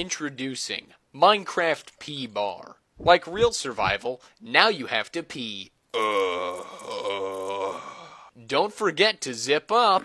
Introducing Minecraft Pee Bar. Like real survival, now you have to pee. Don't forget to zip up.